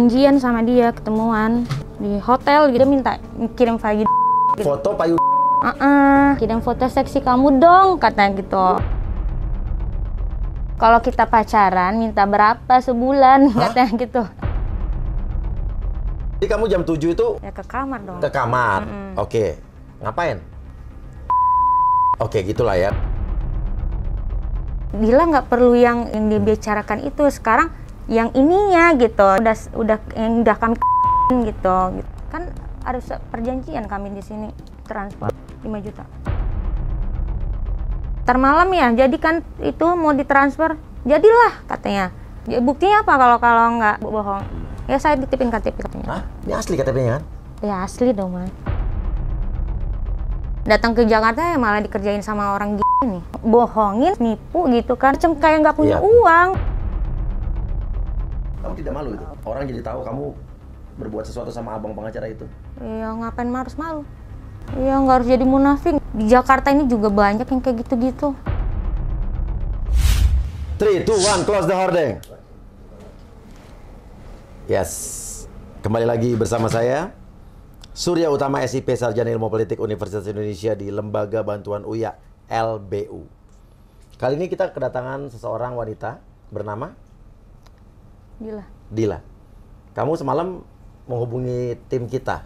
janjian sama dia ketemuan di hotel gitu minta kirim file gitu. Foto payu "Ah, kirim foto seksi kamu dong katanya gitu. Kalau kita pacaran minta berapa sebulan Hah? katanya gitu. Jadi kamu jam 7 itu Ya ke kamar dong. ke kamar. Mm-mm. Oke. Ngapain? Oke, gitulah ya. Dila nggak perlu yang yang dibicarakan itu sekarang yang ininya gitu udah udah yang udah kami gitu kan harus perjanjian kami di sini transfer 5 juta. Ntar malam ya jadi kan itu mau ditransfer jadilah katanya. Ya, buktinya apa kalau kalau nggak bohong? Ya saya ditipin KTP katanya. Hah? Ini asli KTP-nya kan? ya asli dong mas. Datang ke Jakarta ya malah dikerjain sama orang gini. Bohongin nipu gitu kan. Cem kayak nggak punya Iya. uang Kamu tidak malu itu? Orang jadi tahu kamu berbuat sesuatu sama abang pengacara itu. ya ngapain harus malu ya nggak harus jadi munafik di Jakarta ini juga banyak yang kayak gitu-gitu 3, 2, 1, close the hordeng. Yes. Kembali lagi bersama saya. Surya Utama SIP Sarjana Ilmu Politik Universitas Indonesia di Lembaga Bantuan UYA LBU. Kali ini kita kedatangan seseorang wanita bernama gila Dila. Kamu semalam menghubungi tim kita.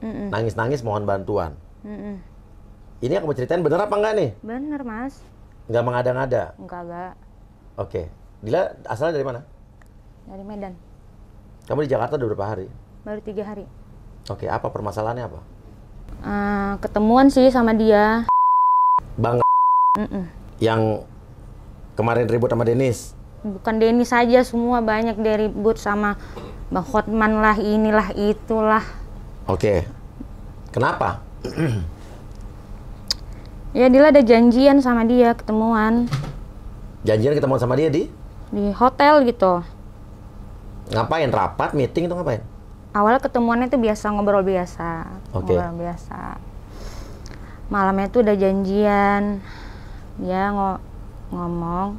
Mm-mm. Nangis-nangis mohon bantuan. Mm-mm. Ini yang kamu ceritain bener apa enggak nih? bener mas Nggak mengada-ngada. enggak enggak Oke. Dila asalnya dari mana? dari Medan Kamu di Jakarta udah berapa hari? baru tiga hari Oke, apa permasalahannya apa? Eh, ketemuan sih sama dia Bang Mm-mm. yang kemarin ribut sama Denis. Bukan Denny saja semua banyak dari ribut sama Bang Hotman lah inilah itulah Oke. Kenapa? ya Dila ada janjian sama dia ketemuan Janjian ketemu sama dia di di hotel gitu ngapain? Rapat, meeting itu ngapain? awalnya ketemuannya itu biasa ngobrol biasa Oke. ngobrol biasa malamnya itu udah janjian dia ngo- ngomong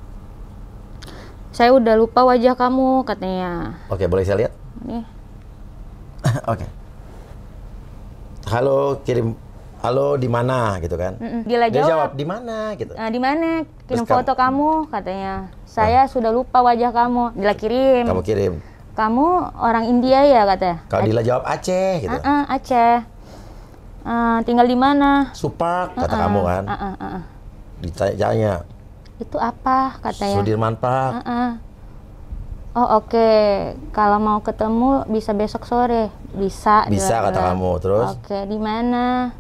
saya udah lupa wajah kamu katanya Oke, boleh saya lihat? nih Oke. Halo, kirim halo di mana gitu kan? mm-mm. Dila Dia jawab, jawab di mana gitu. "Eh, di mana kirim Terus kamu- foto kamu katanya saya sudah lupa wajah kamu Dila kirim Kamu kirim. kamu orang India ya katanya Kalau Dila jawab Aceh gitu. "Ah, ah, Aceh Eh, tinggal di mana Supak kata Ah, kamu kan. ah, ah, ah, ah. Ditanya itu apa katanya Sudirman Park. Heeh. Oh oke, kalau mau ketemu bisa besok sore, bisa. Bisa, kata kamu. Terus? Oke, di mana?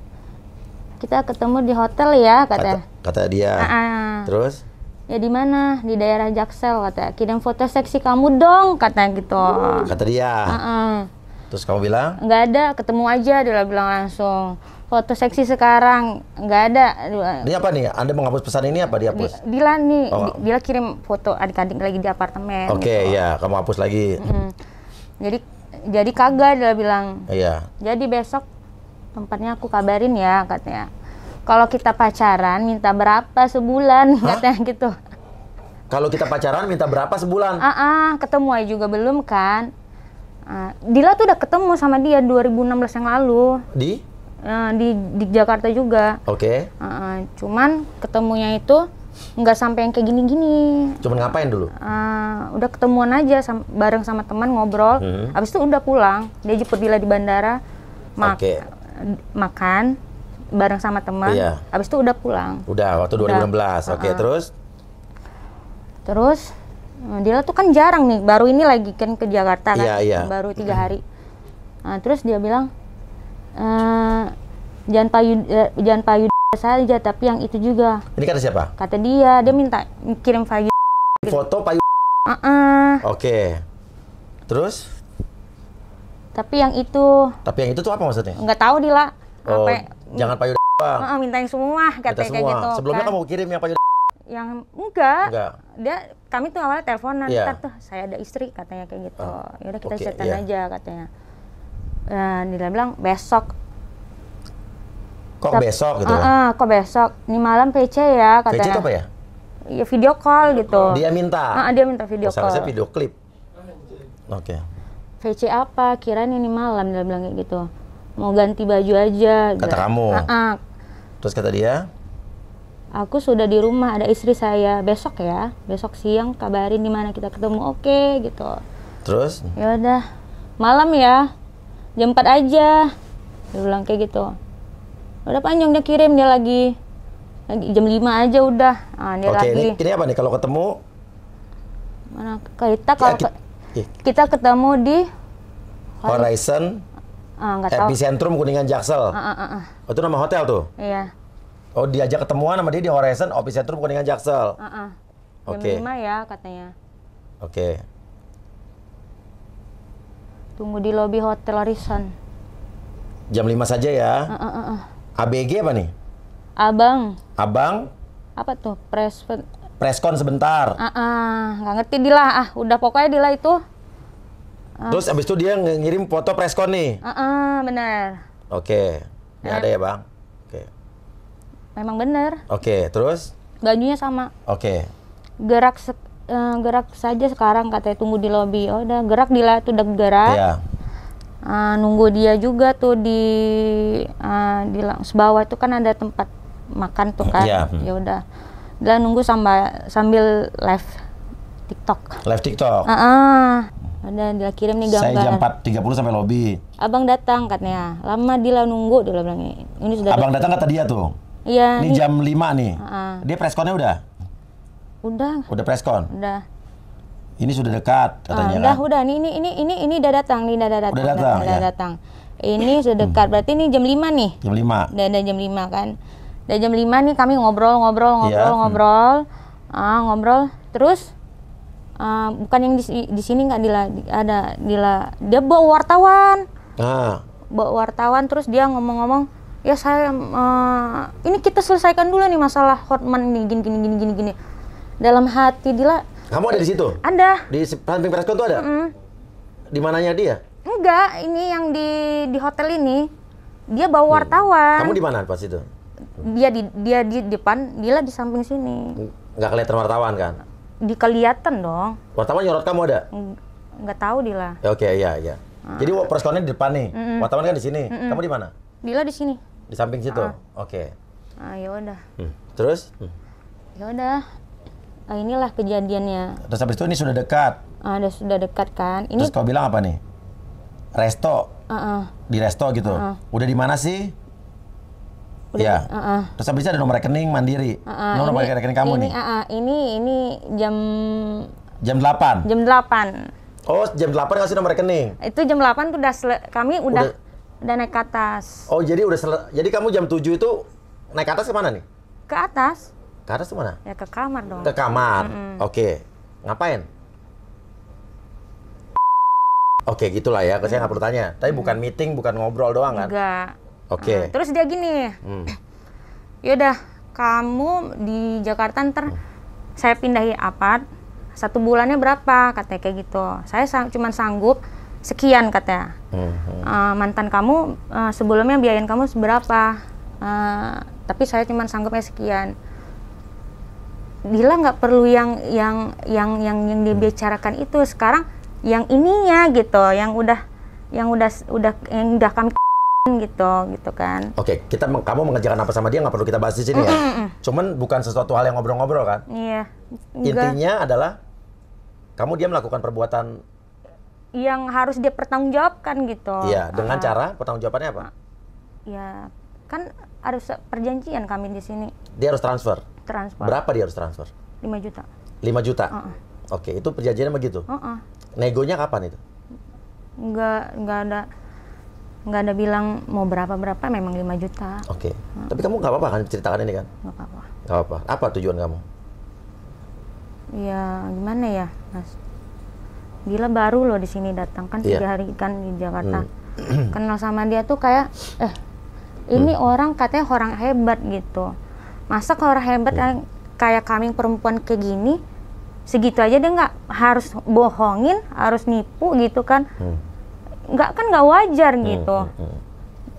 Kita ketemu di hotel ya, Kata, kata. kata dia. Ah, ah. Terus? Ya di mana? Di daerah Jaksel kata. Kirim foto seksi kamu dong, kata gitu. Kata dia. Heeh. Terus kamu bilang? Nggak ada, ketemu aja dia bilang langsung. Foto seksi sekarang nggak ada. Ini apa nih? Anda menghapus pesan ini apa Di- dihapus? Dila nih, Oh. Di- Dila kirim foto adik-adik lagi di apartemen. Oke, gitu. ya, kamu hapus lagi. Mm. Jadi jadi kagak dia bilang. Iya. Jadi besok tempatnya aku kabarin ya katanya. Kalau kita pacaran minta berapa sebulan Hah? katanya gitu. Kalau kita pacaran minta berapa sebulan? Ah, ah, ketemu aja juga belum kan. Ah, Dila tuh udah ketemu sama dia 2016 yang lalu Di? Eh, di di Jakarta juga. Oke. Ah, ah, cuman ketemunya itu nggak sampai yang kayak gini-gini. Cuman ngapain dulu? Ah, udah ketemuan aja sam- bareng sama teman ngobrol. Hmm. Habis itu udah pulang. Dia jemput Dila di bandara. mak- Oke. Makan bareng sama teman. Iya. Habis itu udah pulang. Udah, waktu Udah. 2016. Oke, Uh-uh. terus? Terus eh, Dila tuh kan jarang nih. Baru ini lagi kan ke Jakarta kan. Iya, iya. Baru tiga hari. Nah, terus dia bilang eh jangan payu eh, jangan payu saja tapi yang itu juga Ini kata siapa? kata dia dia minta kirim file Foto payu. Ah, Oke. Terus? tapi yang itu Tapi yang itu tuh apa maksudnya? nggak tahu Dila Oh, apa jangan payu doang. Ah, minta yang semua Kita katanya kayak semua. gitu Sebelumnya kan. kamu kirim yang payu yang enggak, Enggak. dia kami tuh awalnya teleponan ntar tuh saya ada istri katanya kayak gitu Oh, yaudah kita oke, chatan iya. aja katanya nah, dia bilang besok. Kok Tap- besok gitu? Ah, ah, kok besok? Ini malam PC ya katanya. Itu apa ya? ya video call gitu. Dia minta. Ah, dia minta video Oh, seharusnya call. video klip. Oke. VC apa? Kirain ini malam dia bilang kayak gitu. Mau ganti baju aja Kata gitu. kamu? "Ah-ah, Terus kata dia, aku sudah di rumah ada istri saya. Besok ya besok siang kabarin di mana kita ketemu. Oke gitu. Terus? Ya udah. Malam ya jam 4 aja dia bilang kayak gitu udah panjang dia kirim dia lagi lagi jam 5 aja udah ah, dia Oke, lagi ini, ini apa nih kalau ketemu? mana kita kalau Ya, ki- ke- ih, kita ketemu di Horizon ah nggak tahu Epicentrum Kuningan Jaksel. ah, ah, ah, ah. Oh, itu nama hotel tuh. iya Oh, diajak ketemuan sama dia di Horizon Epicentrum Kuningan Jaksel. ah, ah. jam Oke. 5 ya katanya Oke. Tunggu di lobi hotel Horizon Jam 5 saja ya. ah, ah, ah, ah. ABG apa nih? abang Abang apa tuh press preskon sebentar. ah ah nggak ngerti Dila ah udah pokoknya Dila itu Terus abis itu dia ng- ngirim foto preskon nih. ah ah benar Oke. Ini ada ya, Bang? Oke. memang benar Oke, terus? bajunya sama Oke. gerak eh, gerak saja sekarang katanya tunggu di lobi oh udah gerak Dila tuh udah gerak Iya. Ah, nunggu dia juga tuh di ah, di sebawah itu kan ada tempat makan tuh kan Iya, hmm. ya udah dia nunggu sambil sambil live TikTok Live TikTok. ah ah. ada dia kirim nih Saya jam gambar 4.30 sampai lobby. abang datang katanya lama dia nunggu dia bilang ini sudah Abang datang kata dia tuh. iya Ini jam 5 nih. Ah. Dia preskonnya udah? Udah. Udah preskon? udah. Ini sudah dekat Ah, katanya. udah kan? udah. Ini ini ini ini ini udah datang nih udah datang. Udah datang, udah ya. datang. Ini sudah dekat. Berarti ini jam 5 nih? Jam 5. udah ada jam 5 kan? Udah jam 5 nih kami ngobrol ngobrol ngobrol Iya, hmm. ngobrol. Ah ngobrol. Terus ah, bukan yang di, di sini nggak dila? Di- ada dila. Dia bawa wartawan. Nah, bawa wartawan terus dia ngomong-ngomong ya saya eh, ini kita selesaikan dulu nih masalah Hotman nih gini gini gini gini gini dalam hati Dila kamu ada di situ? ada Di samping preskon tuh ada? mm, Di mananya dia? enggak ini yang di di hotel ini dia bawa wartawan Kamu di mana pas itu? dia di dia di depan Dila di samping sini Nggak kelihatan wartawan kan? dikelihatan dong Wartawan nyorot kamu ada? Eng- nggak tahu Dila Ya, Oke, iya, iya. Ah. Jadi preskonnya di depan nih. Wartawan kan di sini. Kamu di mana? Dila di sini Di samping situ. Ah. Oke. ah ya udah Hmm. Terus? Hmm. ya udah ah, inilah kejadiannya Terus habis itu ini sudah dekat. ah, udah sudah dekat kan ini Terus kau bilang apa nih? Resto ah, ah, di resto gitu. Udah di mana sih? Udah ya. ah, ah. Terus habis itu ada nomor rekening mandiri. Ah, ah, nomor ini- rekening kamu ini, nih. ah, ah, ini ini jam Jam 8. jam 8 Oh, jam 8 ngasih nomor rekening. itu jam 8 tuh udah kami udah Udah- udah naik ke atas Oh, jadi udah jadi kamu jam 7 itu naik ke atas ke mana nih? ke atas Ke atas mana? ya ke kamar dong Ke kamar. Oke. Ngapain? Oke, gitulah ya. Saya nggak perlu tanya. Tapi bukan meeting, bukan ngobrol doang kan? enggak Oke. Ah, terus dia gini Hmm. yaudah kamu di Jakarta ntar saya pindahi apart satu bulannya berapa katanya kayak gitu saya sang, cuman sanggup sekian katanya Hmm, hmm. Eh, mantan kamu eh, sebelumnya biayain kamu seberapa Eh, tapi saya cuman sanggupnya sekian Dila nggak perlu yang yang yang yang yang dibicarakan itu sekarang yang ininya gitu yang udah yang udah udah yang udah kami gitu gitu kan Oke, kita meng- kamu mengerjakan apa sama dia nggak perlu kita bahas di sini ya. Cuman bukan sesuatu hal yang ngobrol-ngobrol kan. iya enggak Intinya adalah kamu dia melakukan perbuatan yang harus dia pertanggungjawabkan gitu iya dengan Ah, cara pertanggungjawabannya apa? ya kan harus perjanjian kami di sini Dia harus transfer. Transfer Berapa dia harus transfer? 5 juta 5 juta. Heeh. Oke, itu perjanjiannya begitu. Heeh. Negonya kapan itu? nggak nggak ada nggak ada bilang mau berapa berapa memang 5 juta Oke. Tapi kamu nggak apa-apa kan ceritakan ini kan? nggak apa-apa Nggak apa-apa. Apa tujuan kamu? ya gimana ya mas Gila baru loh di sini datang kan Iya. tiga hari kan di Jakarta kenal sama dia tuh kayak eh ini orang katanya orang hebat gitu masa kalau orang hebat yang kayak kami perempuan kayak gini segitu aja dia nggak harus bohongin harus nipu gitu kan Hmm. nggak kan nggak wajar gitu Hmm, hmm.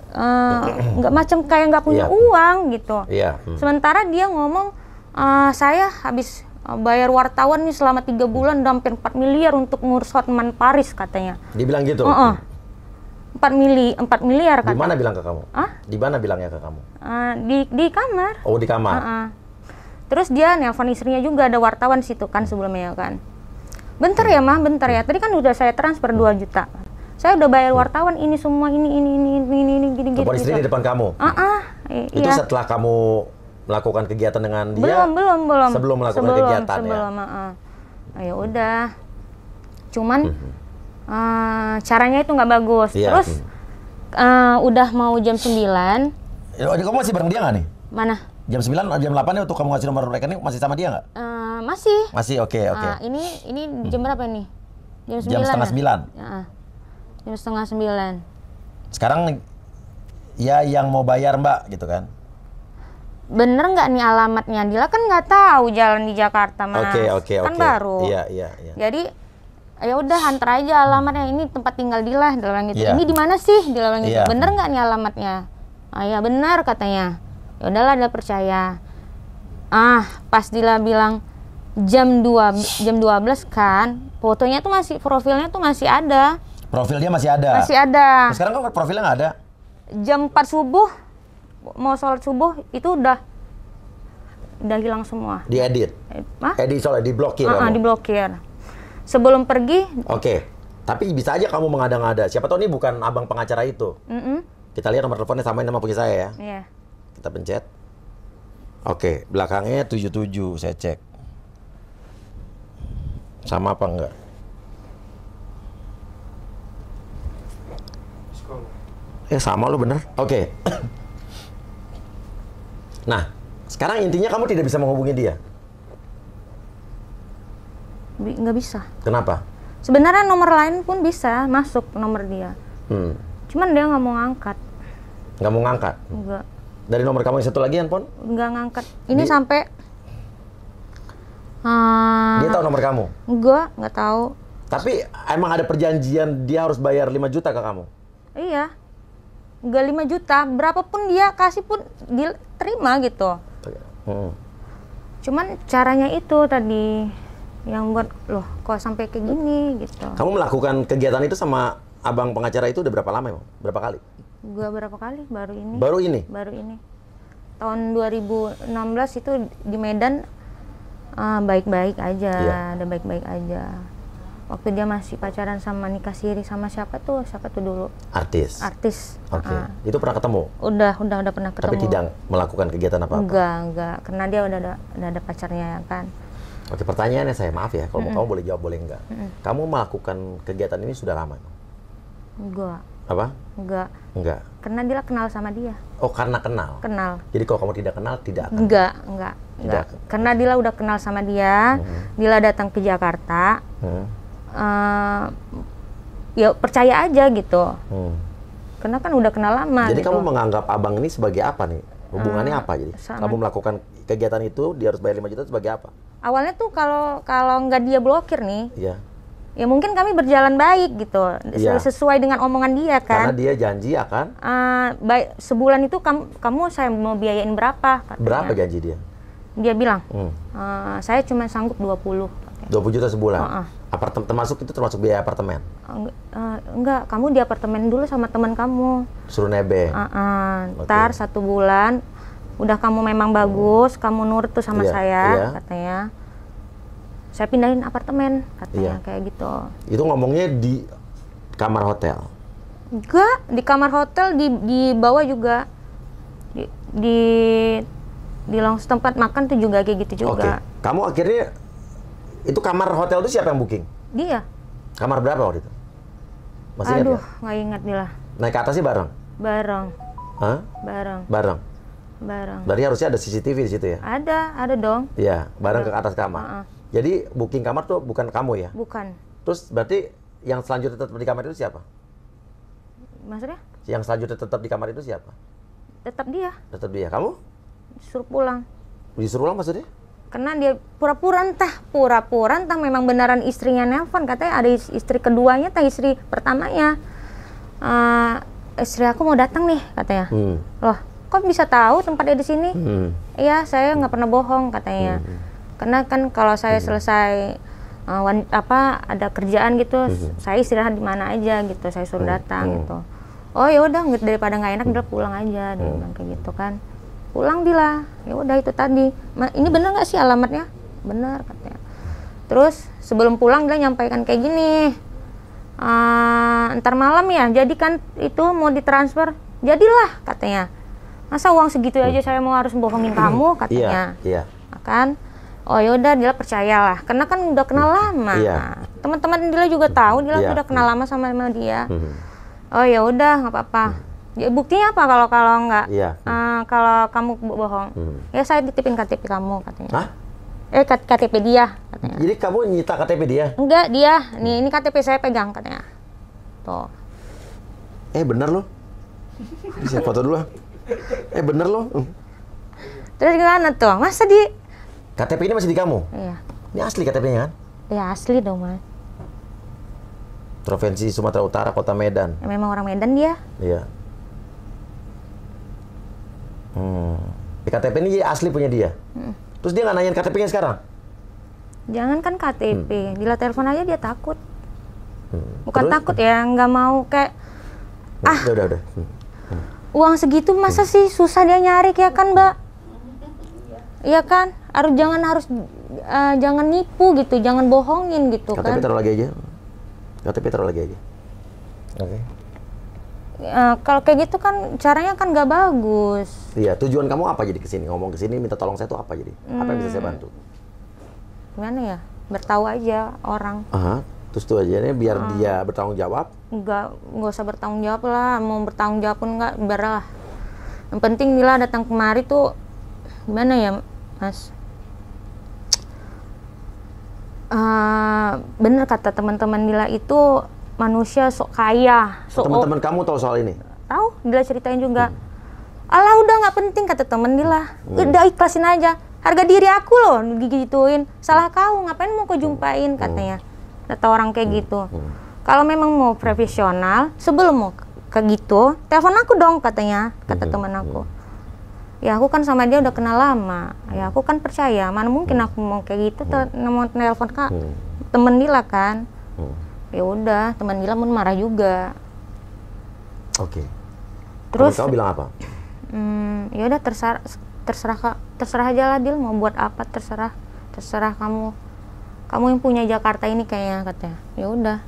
Eh, nggak macam kayak nggak punya Iya. uang gitu Iya. hmm. sementara dia ngomong "Eh, saya habis Uh, bayar wartawan nih selama tiga bulan udah hampir 4 miliar untuk ngurus Hotman Paris katanya. Dibilang gitu. Heeh. 4 mili 4 miliar Di katanya. mana bilang ke kamu? Hah? Di mana bilangnya ke kamu? Uh, di di kamar. Oh, di kamar. Heeh. Terus dia nelpon istrinya juga ada wartawan situ kan sebelumnya kan. Bentar ya mah, bentar ya. Tadi kan udah saya transfer 2 juta. Saya udah bayar wartawan ini semua ini ini ini ini ini, ini gini gini. Telepon istrinya di depan kamu. Ah, ah, i- Itu iya. setelah kamu melakukan kegiatan dengan dia. belum belum belum sebelum melakukan sebelum, kegiatan ya? sebelum ah. Ah, ya udah cuman Mhm. Eh, caranya itu nggak bagus Iya, terus eh, udah mau jam 9 Ya, kamu masih bareng dia nggak nih? mana Jam 9 atau jam 8 nya waktu kamu ngasih nomor rekening masih sama dia nggak? Eh, masih Masih, oke, oke. Ah, ini ini jam berapa nih jam 9 Jam setengah ya? sembilan. Ya, ah. jam setengah sembilan Sekarang ya yang mau bayar mbak gitu kan? bener nggak nih alamatnya Dila kan nggak tahu jalan di Jakarta mas Oke, oke, oke. kan baru Iya, iya, iya. Jadi ya udah antar aja alamatnya ini tempat tinggal Dila dia bilang gitu. Iya. Ini di mana sih? Dia bilang gitu. Iya. Bener nggak nih alamatnya? Ah ya benar katanya. Ya udahlah dia percaya. Ah, pas Dila bilang jam 2 jam 12 kan, fotonya tuh masih profilnya tuh masih ada. Profil dia masih ada. Masih ada. Nah, sekarang kok profilnya nggak ada? Jam 4 subuh mau sholat subuh itu udah udah hilang semua. Diedit. Eh, Hah? Edit soalnya diblokir Ah, ah, kamu. diblokir. Sebelum pergi, Oke. Tapi bisa aja kamu mengada-ngada. Siapa tahu ini bukan abang pengacara itu. mm Kita lihat nomor teleponnya samain nama punya saya ya. Iya. Kita pencet. Oke, belakangnya 77 saya cek. Sama apa enggak? Eh sama lo bener. Oke. nah, sekarang intinya kamu tidak bisa menghubungi dia. Nggak bisa. Kenapa? Sebenarnya nomor lain pun bisa masuk nomor dia. Hmm, Cuman dia nggak mau ngangkat. nggak mau ngangkat. Nggak, Dari nomor kamu yang satu lagi handphone, nggak ngangkat. Ini Di- sampai ah dia tahu nomor kamu. nggak nggak tahu. Tapi emang ada perjanjian dia harus bayar 5 juta ke kamu. Iya. Nggak 5 juta, berapapun dia kasih pun dia terima gitu. Hmm. Cuman caranya itu tadi yang buat loh kok sampai kayak gini gitu. Kamu melakukan kegiatan itu sama abang pengacara itu udah berapa lama emang? Berapa kali? Gua berapa kali baru ini. Baru ini? baru ini tahun 2016 itu di Medan ah, baik-baik aja Iya. ada baik-baik aja waktu dia masih pacaran sama nikah siri sama siapa tuh siapa tuh dulu Artis. artis Oke. Ah, Itu pernah ketemu? udah udah udah pernah ketemu Tapi tidak melakukan kegiatan apa-apa? enggak enggak karena dia udah ada udah ada pacarnya ya kan Oke, pertanyaannya saya maaf ya, kalau mau kamu boleh jawab boleh enggak. Kamu melakukan kegiatan ini sudah lama? enggak Apa? enggak Enggak. karena dia kenal sama dia Oh, karena kenal. kenal Jadi kalau kamu tidak kenal, tidak akan. enggak enggak enggak karena Dila udah kenal sama dia Dila datang ke Jakarta Hmm. eh, ya percaya aja gitu Hmm. karena kan udah kenal lama Jadi gitu. kamu menganggap abang ini sebagai apa nih? Hubungannya apa jadi? sama- Kamu melakukan kegiatan itu, dia harus bayar 5 juta sebagai apa? Awalnya tuh kalau kalau nggak dia blokir nih Iya. ya mungkin kami berjalan baik gitu Iya. sesuai dengan omongan dia Karena kan dia janji akan Eh, baik sebulan itu kamu kamu saya mau biayain berapa katanya. berapa janji dia? dia bilang Hmm. "Eh, saya cuma sanggup 20 katanya. 20 juta sebulan. Heeh. Apartemen termasuk itu termasuk biaya apartemen. Eh, enggak kamu di apartemen dulu sama teman kamu Suruh nebeng. Ah, ah. Oke. ntar satu bulan udah kamu memang bagus kamu nurut tuh sama Iya, saya iya. katanya saya pindahin apartemen katanya Iya. kayak gitu Itu ngomongnya di kamar hotel. enggak di kamar hotel di di bawah juga di di di long tempat makan tuh juga kayak gitu juga Kamu akhirnya itu kamar hotel itu siapa yang booking? dia Kamar berapa waktu itu? Masih aduh nggak? nggak ingat dia lah Naik ke atasnya bareng? bareng Hah? bareng Bareng. Bareng Berarti harusnya ada CCTV di situ ya? ada ada dong Iya, bareng ke atas kamar. Heeh. Jadi booking kamar tuh bukan kamu ya? bukan Terus berarti yang selanjutnya tetap di kamar itu siapa? maksudnya Yang selanjutnya tetap di kamar itu siapa? tetap dia Tetap dia. Kamu? suruh pulang Disuruh ulang maksudnya? karena dia pura-pura entah pura-pura entah memang beneran istrinya nelpon katanya ada is- istri keduanya entah istri pertamanya Eh, istri aku mau datang nih katanya Hmm. loh kok bisa tahu tempatnya di sini? Hmm. iya saya nggak pernah bohong katanya. Karena kan kalau saya selesai uh, wan- apa ada kerjaan gitu saya istirahat di mana aja gitu saya suruh datang gitu. Oh ya udah daripada nggak enak udah pulang aja dia bilang kayak gitu kan. Pulang Dila ya udah itu tadi. Ma- ini bener nggak sih alamatnya? Bener katanya. Terus sebelum pulang dia nyampaikan kayak gini "Ah, ntar malam ya jadi kan itu mau ditransfer? Jadilah katanya masa uang segitu aja saya mau harus bohongin kamu katanya. Iya, iya. Kan? Oh yaudah Dila percayalah. Karena kan udah kenal lama. Iya. Teman-teman Dila juga tahu Dila Iya. udah kenal lama sama sama dia. Oh ya udah nggak apa-apa. Ya, buktinya apa kalau kalau nggak Iya. Ah, kalau kamu bo- bohong? Ya saya titipin KTP kamu katanya. Hah? eh KTP dia katanya. Jadi kamu nyita KTP dia? enggak dia. Nih ini KTP saya pegang katanya. Tuh. Eh bener loh. Bisa foto dulu ah. Eh bener loh. terus gimana tuh masa di KTP ini masih di kamu? iya Ini asli KTP-nya kan? ya asli dong mas Provinsi Sumatera Utara, Kota Medan. ya, memang orang Medan dia Iya. Hmm. Di KTP ini asli punya dia. Terus dia nggak nanyain KTP-nya sekarang? jangan kan KTP Dila telepon aja dia takut Hmm. bukan Terus? takut ya nggak mau kayak Ah. Udah, udah, udah. Hmm. Uang segitu masa sih susah dia nyari ya kan mbak Iya kan harus jangan harus eh, jangan nipu gitu jangan bohongin gitu KTP kan taruh lagi aja. KTP taruh lagi aja. Oke. Eh, kalau kayak gitu kan caranya kan nggak bagus Iya, tujuan kamu apa jadi ke sini? Ngomong ke sini minta tolong saya tuh apa jadi? Apa yang bisa saya bantu? gimana ya bertahu aja orang Aha, terus tuh aja nih biar dia bertanggung jawab. nggak nggak usah bertanggung jawab lah. Mau bertanggung jawab pun nggak biarlah yang penting Dila datang kemari tuh gimana ya mas? Eh, bener kata teman-teman Dila itu manusia sok kaya sok Teman-teman kamu tahu soal ini? tahu Dila ceritain juga. Alah udah nggak penting kata temen Dila udah ikhlasin aja. Harga diri aku loh digituin. Salah kau ngapain mau kau jumpain katanya kata orang kayak gitu. Kalau memang mau profesional sebelum mau ke gitu telepon aku dong katanya kata teman aku. Ya aku kan sama dia udah kenal lama. Ya aku kan percaya mana mungkin aku mau kayak gitu te- mau telepon kak Hmm. temen Dila kan. Hmm. ya udah teman Dila pun marah juga. Oke. Terus- Temen kamu bilang apa? Hmm, ya udah terserah terserah Kak. terserah aja lah Dil mau buat apa terserah terserah kamu kamu yang punya Jakarta ini kayaknya katanya ya udah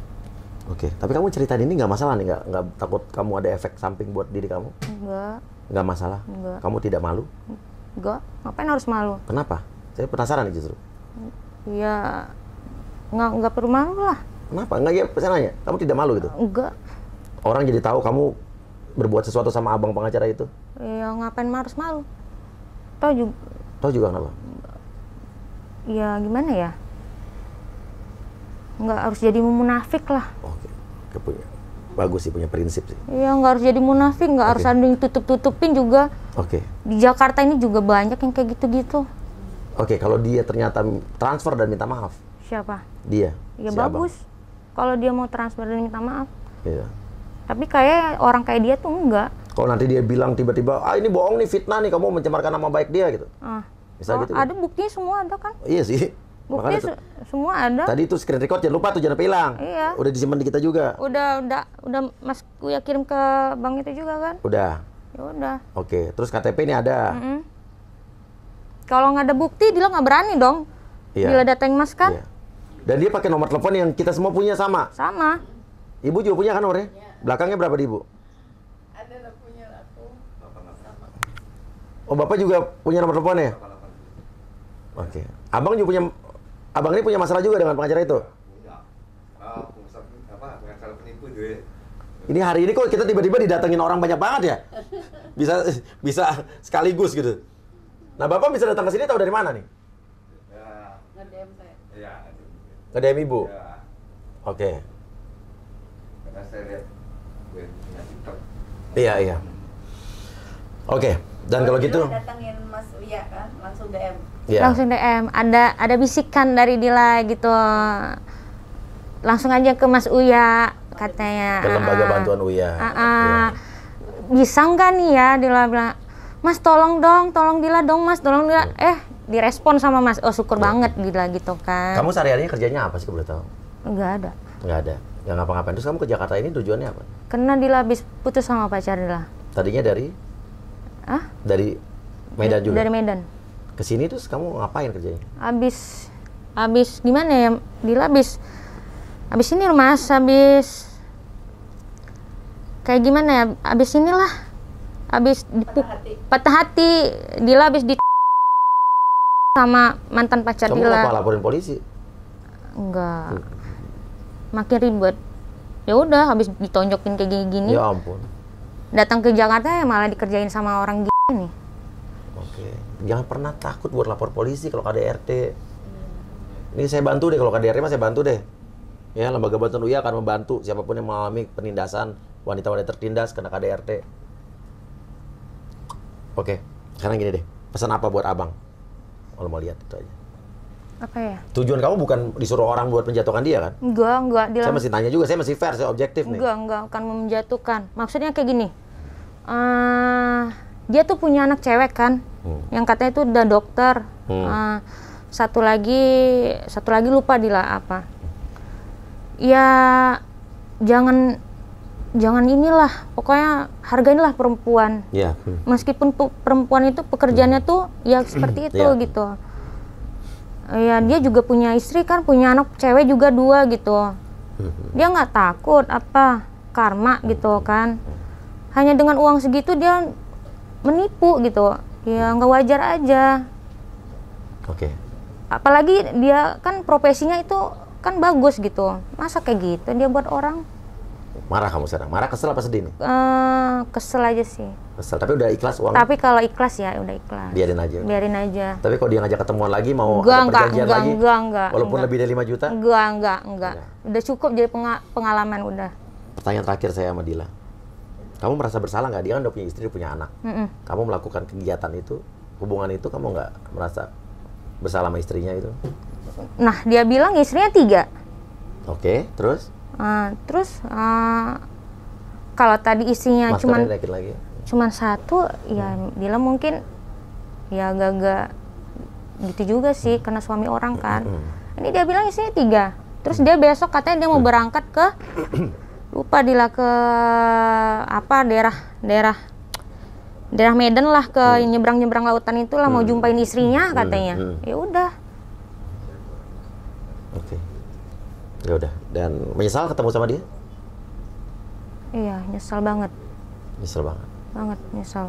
Oke. Tapi kamu ceritain ini nggak masalah nih? Nggak nggak takut kamu ada efek samping buat diri kamu? enggak Nggak masalah. Nggak. Kamu tidak malu? enggak ngapain harus malu Kenapa? Saya penasaran nih justru. ya nggak nggak perlu malu lah Kenapa? Enggak ya, saya nanya. Kamu tidak malu gitu? enggak Orang jadi tahu kamu berbuat sesuatu sama abang pengacara itu? ya ngapain harus malu tau juga Tahu juga kenapa? ya gimana ya nggak harus jadi munafik lah Oke. Punya. Bagus sih, punya prinsip sih. ya nggak harus jadi munafik nggak harus yang tutup tutupin juga Oke. di Jakarta ini juga banyak yang kayak gitu-gitu Oke, kalau dia ternyata transfer dan minta maaf, siapa dia. Ya si bagus. Kalau dia mau transfer dan minta maaf. Iya. Tapi kayak orang kayak dia tuh enggak. Kalau nanti dia bilang tiba-tiba, ah ini bohong nih, fitnah nih, kamu mencemarkan nama baik dia gitu. Ah. Bisa Oh, gitu. Ada buktinya semua ada kan? Iya sih. Tuh- se- semua ada. tadi itu screen record jangan lupa tuh jangan hilang. Iya. Udah disimpan di kita juga. Udah udah udah Mas Kuya kirim ke bank itu juga kan? Udah. Ya udah. Oke. Terus KTP ini ada. Mm. Kalau nggak ada bukti, dia nggak berani dong. Iya. Bila datang Mas kan? Iya. Dan dia pakai nomor telepon yang kita semua punya sama. Sama. Ibu juga punya kan nomornya? Belakangnya berapa di ibu? Oh bapak juga punya nomor teleponnya? Oke. Abang juga punya, abang ini punya masalah juga dengan pengacara itu? punya ah pengusaha apa pengacara penipu juga Ini hari ini kok kita tiba-tiba didatengin orang banyak banget ya? Bisa bisa sekaligus gitu. Nah bapak bisa datang ke sini tahu dari mana nih? ya nge-DM saya. ya Ke DM ibu. ya Oke. karena saya lihat gue punya tiktok Iya iya. Oke. Dan kalau gitu, datangin Mas Uya kan, langsung DM. Ya. Langsung DM. Ada ada bisikan dari Dila gitu. Langsung aja ke Mas Uya katanya. Ke lembaga ah. bantuan UIA. Ah, ah. Iya. bisa nggak nih ya Dila bilang Mas tolong dong tolong Dila dong Mas tolong Dila eh direspon sama Mas. Oh, syukur banget gila gitu kan. Kamu sehari-harinya kerjanya apa sih boleh tahu? Enggak ada. Nggak ada. Nggak ngapa-ngapain. Terus kamu ke Jakarta ini tujuannya apa? Karena Dila habis putus sama pacar Dila. Tadinya dari Ah? dari Medan juga. Dari Medan. Ke sini terus kamu ngapain kerjanya? Habis habis gimana ya? Dila habis habis ini Mas, habis kayak gimana ya? Habis inilah. Habis dipuk hati. patah hati. Dila habis di sama mantan pacar Kamu Dila. ngapa laporin polisi? Enggak. Makin ribet. Ya udah habis ditonjokin kayak gini-gini. Ya ampun. Datang ke Jakarta ya malah dikerjain sama orang gini nih. Jangan pernah takut buat lapor polisi kalau KDRT. Ini saya bantu deh kalau KDRT mah saya bantu deh. Ya, Lembaga Bantuan UIA akan membantu siapa pun yang mengalami penindasan wanita-wanita tertindas kena KDRT. Oke, sekarang gini deh. Pesan apa buat abang? Kalau mau lihat itu aja. Apa ya? Tujuan kamu bukan disuruh orang buat menjatuhkan dia kan? Enggak, enggak. Dila Saya masih tanya juga, saya masih fair, saya objektif nih. Enggak, enggak akan menjatuhkan. Maksudnya kayak gini. eh dia tuh punya anak cewek kan, Hmm. yang katanya itu udah dokter. Hmm. Eh, satu lagi, satu lagi lupa Dila apa. Ya jangan jangan inilah, pokoknya hargailah perempuan. Ya. hmm. Meskipun pu- perempuan itu pekerjaannya tuh ya seperti itu Iya. gitu. Ya dia juga punya istri kan, punya anak cewek juga dua gitu Hmm. dia nggak takut apa karma gitu kan hanya dengan uang segitu dia menipu gitu ya nggak wajar aja Oke. apalagi dia kan profesinya itu kan bagus gitu masa kayak gitu dia buat orang Marah kamu sekarang? Marah, kesel apa sedih nih? eh, kesel aja sih Kesel, tapi udah ikhlas uang. tapi kalau ikhlas ya udah ikhlas Biarin aja. biarin aja Tapi kalau dia ngajak ketemuan lagi mau Enggak, ada perjanjian enggak, lagi, enggak, enggak, walaupun enggak. lebih dari 5 juta. enggak enggak enggak Udah. udah cukup jadi penga- pengalaman udah Pertanyaan terakhir saya sama Dila. Kamu merasa bersalah nggak? Dia kan udah punya istri, punya anak. Mm-mm. Kamu melakukan kegiatan itu, hubungan itu, kamu nggak merasa bersalah sama istrinya itu? nah dia bilang istrinya tiga Oke, terus? Ah, terus ah, kalau tadi naikin lagi. cuman satu ya dia mungkin ya agak-agak gitu juga sih karena suami orang kan ini dia bilang isinya tiga terus dia besok katanya dia mau berangkat ke lupa dila ke apa daerah daerah daerah Medan lah ke nyebrang nyebrang lautan itulah mau jumpain istrinya katanya hmm. ya udah Oke. Ya udah. Dan menyesal ketemu sama dia? iya nyesal banget Nyesel banget. banget nyesal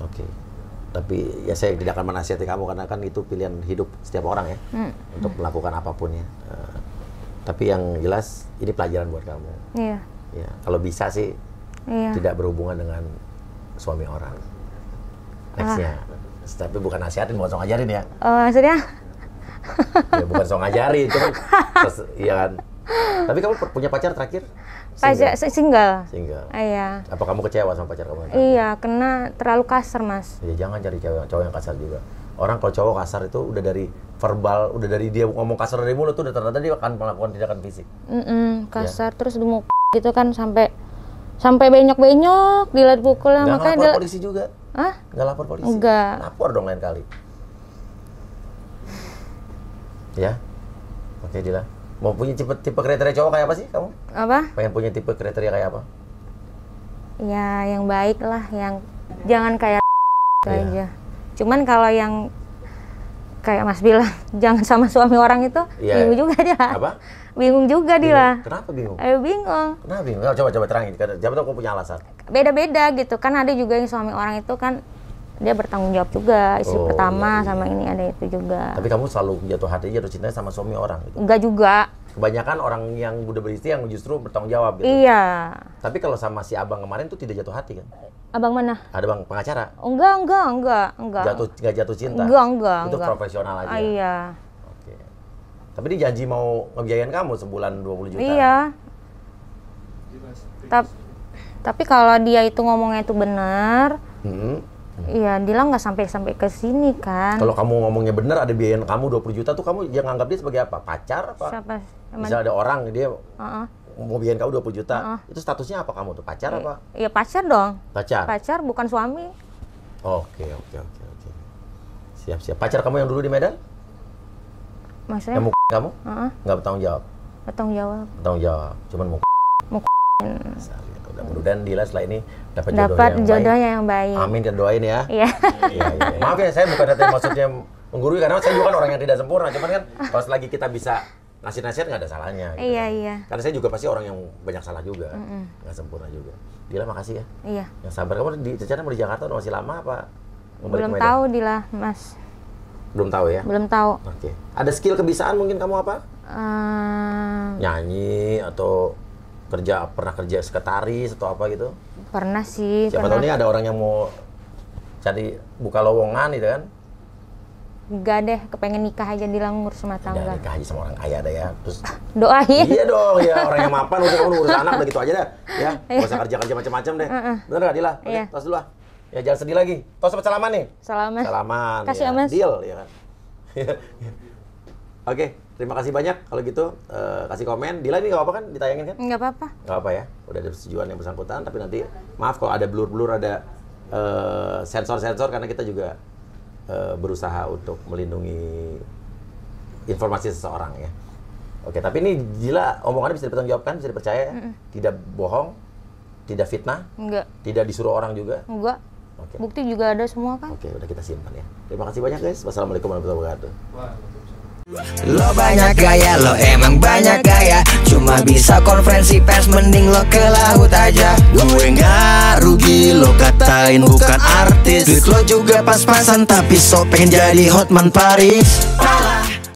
Oke. Tapi ya saya tidak akan menasihati kamu karena kan itu pilihan hidup setiap orang ya Hmm, untuk melakukan apa pun ya. Eh, tapi yang jelas ini pelajaran buat kamu. iya Ya, kalau bisa sih iya tidak berhubungan dengan suami orang. Nextnya. Tapi bukan nasihatin, bukan so ngajarin ya. Eh, maksudnya ya bukan so ngajarin, itu kan. ses- Iya kan. Tapi kamu punya pacar terakhir? pacar Single? single Single. iya Apa kamu kecewa sama pacar kamu? Iya, kena terlalu kasar, Mas. Ya jangan cari cewek cowok yang kasar juga. Orang kalau cowok kasar itu udah dari verbal, udah dari dia ngomong kasar dari mulut tuh udah ternyata dia akan melakukan tindakan fisik. Mm-mm, kasar terus mau gitu kan sampai sampai benyok-benyok dilihat pukulnya Nggak makanya lapor dia polisi juga. Hah? Nggak lapor polisi. Nggak. Lapor dong lain kali. Ya. Oke, Dila. Mau punya tipe, tipe kriteria cowok kayak apa sih kamu? Apa? Pengen punya tipe kriteria kayak apa? Ya, yang baik lah, yang jangan kayak Iya. aja. Cuman kalau yang kayak Mas bilang jangan sama suami orang itu Iya. bingung juga dia. Apa? Bingung juga dia. Kenapa bingung? Ayo bingung. Kenapa bingung? Coba coba terangin. Karena Siapa tahu kamu punya alasan. Beda-beda gitu kan ada juga yang suami orang itu kan dia bertanggung jawab juga istri Oh, pertama iya, iya. sama ini ada itu juga. Tapi kamu selalu jatuh hati, jatuh cinta sama suami orang. Gitu. Enggak juga. Kebanyakan orang yang udah beristri yang justru bertanggung jawab. Gitu. Iya. Tapi kalau sama si abang kemarin tuh tidak jatuh hati kan? Abang mana? Ada bang pengacara. Enggak, enggak, enggak, enggak. Jatuh nggak jatuh cinta. Enggak, enggak, Itu enggak. profesional aja. Ah, iya. Oke. Tapi dia janji mau ngebiayain kamu sebulan 20 juta. Iya. Tap- tapi kalau dia itu ngomongnya itu benar, Hmm. iya dia nggak sampai sampai ke sini kan. Kalau kamu ngomongnya bener ada biayain kamu 20 juta tuh kamu yang anggap dia sebagai apa? Pacar apa? Siapa? Bisa ada orang dia Heeh. mau biayain kamu 20 juta. Itu statusnya apa kamu tuh? Pacar apa? Iya pacar dong. Pacar. Pacar bukan suami. Oke, oke, oke, oke. Siap siap. Pacar kamu yang dulu di Medan? maksudnya Yang mau kamu? Heeh, Nggak bertanggung jawab. bertanggung jawab Bertanggung jawab. Cuman mau Mau gitu. Mudah-mudahan Dila setelah ini dapat jodoh dapat yang jodohnya baik. yang baik Amin kita doain ya. iya Iya, iya. Maaf ya, saya bukan datang maksudnya menggurui karena saya juga kan orang yang tidak sempurna. Cuman kan pas lagi kita bisa ngasih nasihat nggak ada salahnya. gitu iya iya Karena saya juga pasti orang yang banyak salah juga, nggak sempurna juga. Dila makasih ya. iya Yang sabar kamu di Cecana mau di Jakarta udah masih lama apa? Belum tahu Dila mas Belum tahu ya. belum tahu Oke. Ada skill kebisaan mungkin kamu apa? Eh, Nyanyi atau kerja pernah kerja sekretaris atau apa gitu? pernah sih Siapa tahu pernah nih ada orang yang mau cari buka lowongan gitu kan? Enggak deh kepengen nikah aja Dila ngurus rumah Udah tangga nikah aja sama orang kaya ada ya. Terus doain iya dong, ya orang yang mapan udah kamu ngurus anak udah gitu aja dah. Ya, nggak usah kerja kerja macam-macam deh. Bener nggak Dila? Oke, Iya. tos dulu ah. Ya jangan sedih lagi. Tos sama salaman nih. selamat Salaman. Kasih ya. ya, Mas. Deal ya kan. Oke, terima kasih banyak. Kalau gitu eh, kasih komen. Dila ini nggak apa-apa kan ditayangin kan? nggak apa-apa Nggak apa ya. Udah ada persetujuan yang bersangkutan. Tapi nanti maaf kalau ada blur-blur, ada eh, sensor-sensor karena kita juga eh, berusaha untuk melindungi informasi seseorang ya. Oke, tapi ini Dila omongannya bisa dipertanggungjawabkan, bisa dipercaya, ya? tidak bohong, tidak fitnah, enggak tidak disuruh orang juga. enggak Oke. bukti juga ada semua kan Oke, udah kita simpan ya. Terima kasih banyak guys. Wassalamualaikum warahmatullahi wabarakatuh. Lo banyak gaya, lo emang banyak gaya. Cuma bisa konferensi pers, mending lo ke laut aja. Gue nggak rugi, lo katain bukan artis. Duit lo juga pas-pasan, tapi so pengen jadi Hotman Paris. Alah.